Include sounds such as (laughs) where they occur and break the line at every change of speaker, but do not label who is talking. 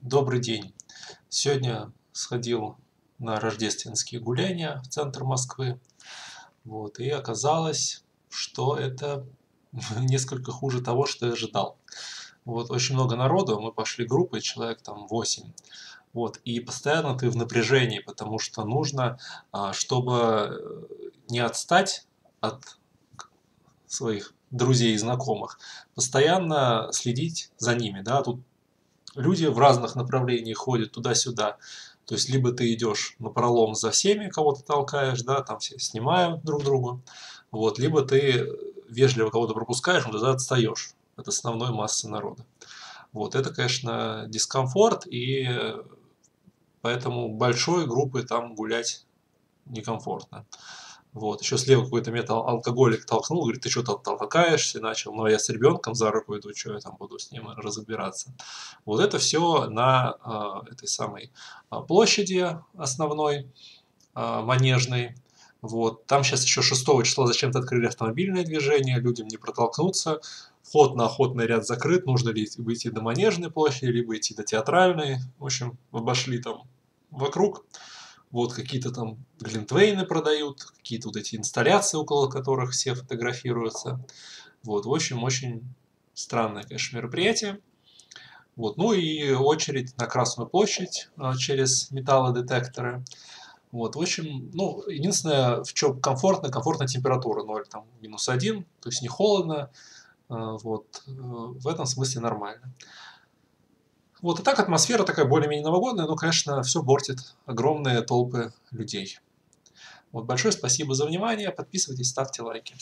Добрый день. Сегодня сходил на рождественские гуляния в центр Москвы. Вот, и оказалось, что это (laughs) несколько хуже того, что я ожидал. Вот, очень много народу, мы пошли группой, человек там 8. Вот, и постоянно ты в напряжении, потому что нужно, а, чтобы не отстать от своих друзей и знакомых, постоянно следить за ними, да, тут люди в разных направлениях ходят туда-сюда, то есть либо ты идешь на пролом за всеми, кого-то толкаешь, да, там все снимают друг другу, вот, либо ты вежливо кого-то пропускаешь, но тогда отстаешь от основной массы народа. Вот, это, конечно, дискомфорт, и поэтому большой группы там гулять некомфортно. Вот, еще слева какой-то метал алкоголик толкнул, говорит, ты что то толкаешься, начал, но я с ребенком за руку иду, что я там буду с ним разбираться. Вот это все на э, этой самой а, площади основной, э, манежной. Вот. Там сейчас еще 6 числа зачем-то открыли автомобильное движение, людям не протолкнуться. Вход на охотный ряд закрыт, нужно ли идти до Манежной площади, либо идти до Театральной. В общем, обошли там вокруг вот какие-то там глинтвейны продают, какие-то вот эти инсталляции, около которых все фотографируются. Вот, в общем, очень странное, конечно, мероприятие. Вот, ну и очередь на Красную площадь а, через металлодетекторы. Вот, в общем, ну, единственное, в чем комфортно, комфортная температура 0, там, минус 1, то есть не холодно, а, вот, э, в этом смысле нормально. Вот, и так атмосфера такая более-менее новогодная, но, конечно, все бортит огромные толпы людей. Вот, большое спасибо за внимание, подписывайтесь, ставьте лайки.